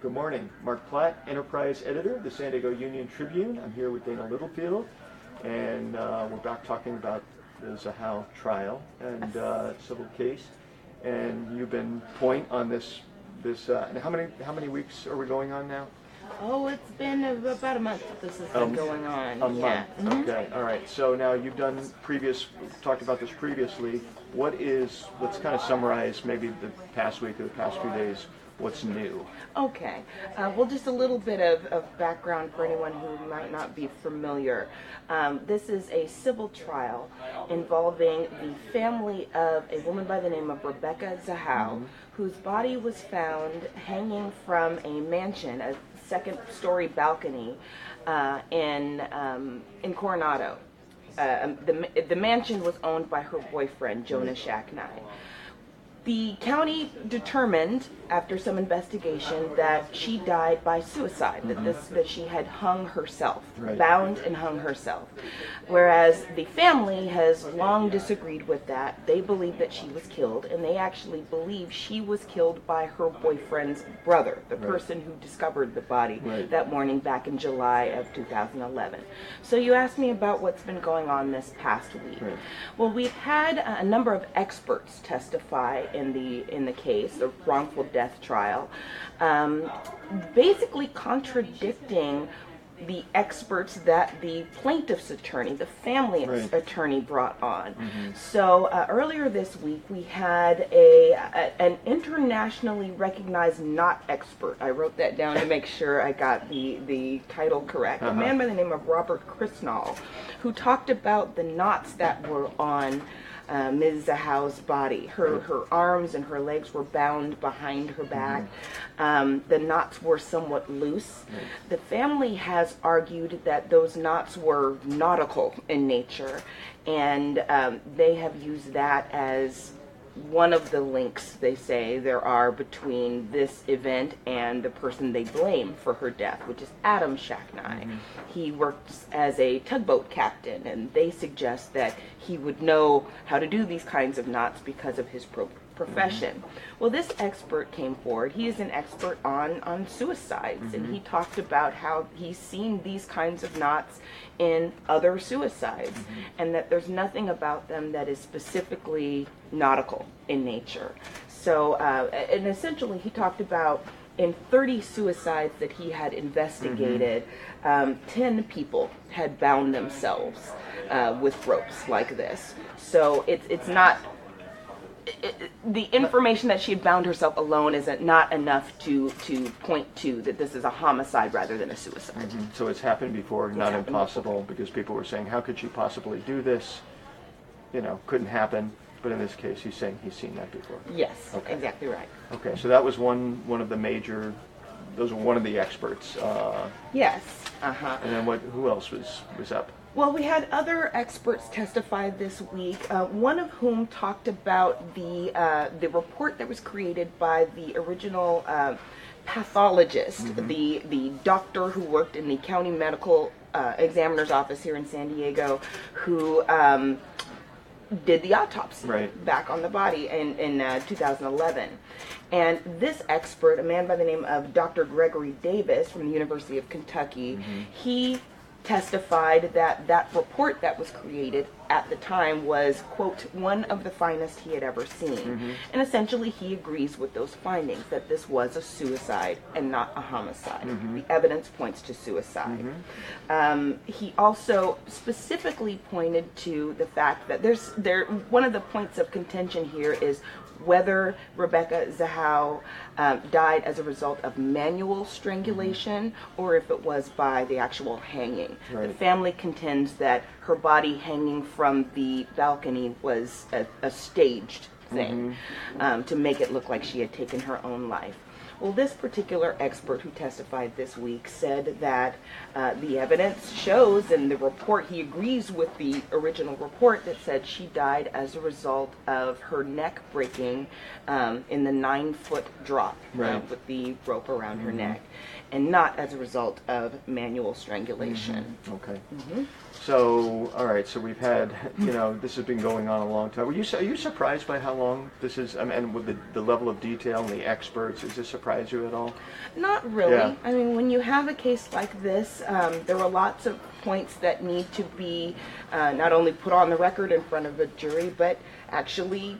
Good morning. Mark Platt, Enterprise Editor, of the San Diego Union Tribune. I'm here with Dana Littlefield, and uh, we're back talking about the Zahau trial and uh, civil case. And you've been point on this. This uh, and how many how many weeks are we going on now? Oh, it's been about a month that this has been Um, going on. A yeah. month. Mhm. Okay. All right. So now you've done previous talked about this previously. What is? Let's kind of summarize maybe the past week or the past few days. What's new? Okay. Uh, well, just a little bit of, of background for anyone who might not be familiar. Um, this is a civil trial involving the family of a woman by the name of Rebecca Zahau, whose body was found hanging from a mansion, a second story balcony, uh, in, um, in Coronado. Uh, the, the mansion was owned by her boyfriend, Jonah Shacknai. The county determined, after some investigation, that she died by suicide. That this that she had hung herself, Right. bound and hung herself. Whereas the family has long disagreed with that. They believe that she was killed, and they actually believe she was killed by her boyfriend's brother, the Right. person who discovered the body Right. that morning back in July of 2011. So you asked me about what's been going on this past week. Well, we've had a number of experts testify in the in the case, the wrongful death trial, um, basically contradicting the experts that the plaintiff's attorney, the family Right. attorney, brought on. So uh, earlier this week, we had a, a an internationally recognized knot expert. I wrote that down to make sure I got the the title correct. A Uh-huh. man by the name of Robert Chisnall, who talked about the knots that were on uh, Ms. Zahau's body. Her her arms and her legs were bound behind her back. Um, the knots were somewhat loose. The family has argued that those knots were nautical in nature, and um, they have used that as one of the links they say there are between this event and the person they blame for her death, which is Adam Shacknai. Mm-hmm. He works as a tugboat captain, and they suggest that he would know how to do these kinds of knots because of his pro- profession. Well, this expert came forward. He is an expert on on suicides, and he talked about how he's seen these kinds of knots in other suicides, and that there's nothing about them that is specifically nautical in nature. So, uh, and essentially, he talked about in 30 suicides that he had investigated, um, 10 people had bound themselves uh, with ropes like this. So it's it's not the information that she had bound herself alone is not enough to to point to that this is a homicide rather than a suicide. So it's happened before, not happened impossible, because people were saying, how could she possibly do this? You know, couldn't happen. But in this case, he's saying he's seen that before. Yes, Okay. exactly right. Okay, so that was one one of the major. Those were one of the experts. Uh, Yes. Uh huh. and then what? Who else was was up? Well, we had other experts testify this week. Uh, one of whom talked about the uh, the report that was created by the original uh, pathologist, the the doctor who worked in the county medical uh, examiner's office here in San Diego, who. Um, did the autopsy Right. back on the body in, in uh, 2011. And this expert, a man by the name of Dr. Gregory Davis from the University of Kentucky, he testified that that report that was created at the time was, quote, one of the finest he had ever seen. Mm-hmm. And essentially, he agrees with those findings that this was a suicide and not a homicide. Mm-hmm. The evidence points to suicide. Mm-hmm. Um, he also specifically pointed to the fact that there's there one of the points of contention here is whether Rebecca Zahau um, died as a result of manual strangulation or if it was by the actual hanging. The family contends that her body hanging from the balcony was a, a staged thing um, to make it look like she had taken her own life. Well, this particular expert who testified this week said that uh, the evidence shows, and the report, he agrees with the original report that said she died as a result of her neck breaking um, in the nine foot drop uh, Right. with the rope around her neck, and not as a result of manual strangulation. Okay. Mm-hmm. So, all right. So we've had, you know, this has been going on a long time. Were you are you surprised by how long this is? I mean, and with the, the level of detail and the experts, is this surprising? Surprise you at all? Not really. Yeah. I mean, when you have a case like this, um, there are lots of points that need to be uh, not only put on the record in front of a jury, but actually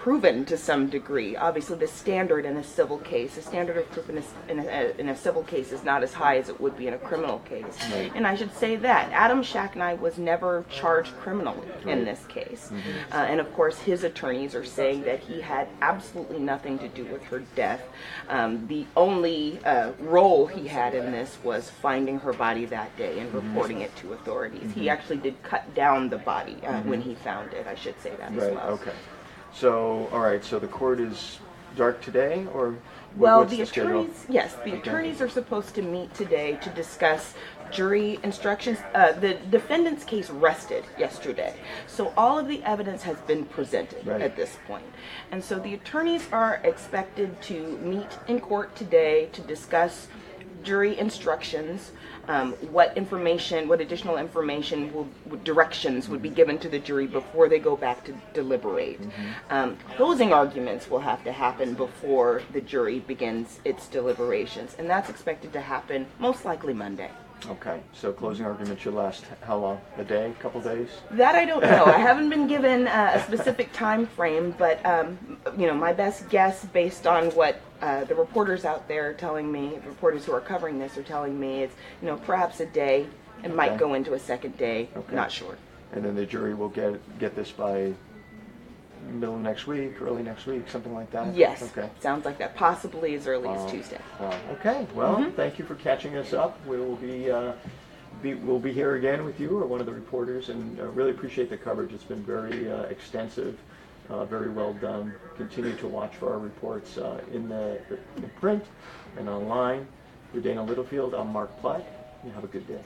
proven to some degree. Obviously, the standard in a civil case, the standard of proof in a, in a, in a civil case is not as high as it would be in a criminal case. Right. And I should say that Adam Shacknai was never charged criminally in this case. Uh, and of course, his attorneys are saying that he had absolutely nothing to do with her death. Um, the only uh, role he had in this was finding her body that day and reporting it to authorities. He actually did cut down the body uh, when he found it. I should say that as Right, well. okay. So, all right, so the court is dark today, or wh- Well, what's the schedule? attorneys, yes, the attorneys are supposed to meet today to discuss jury instructions. Uh, the defendant's case rested yesterday, so all of the evidence has been presented Right. at this point. And so the attorneys are expected to meet in court today to discuss jury instructions, um, what information, what additional information will, what directions would be given to the jury before they go back to deliberate. Um, closing arguments will have to happen before the jury begins its deliberations, and that's expected to happen most likely Monday. Okay, so closing argument should last how long? A day, a couple days? That I don't know. I haven't been given uh, a specific time frame, but um, you know, my best guess, based on what uh, the reporters out there are telling me, the reporters who are covering this are telling me, is you know perhaps a day. It might Okay. go into a second day. Okay. Not sure. And then the jury will get, get this by middle of next week, early next week, something like that? Yes. Okay. Sounds like that. Possibly as early as Tuesday. Wow. Okay, well, Mm-hmm. thank you for catching us up. We will be, uh, be, we'll be here again with you or one of the reporters, and uh, really appreciate the coverage. It's been very uh, extensive, uh, very well done. Continue to watch for our reports uh, in the in print and online. For Dana Littlefield, I'm Mark Platt. You have a good day.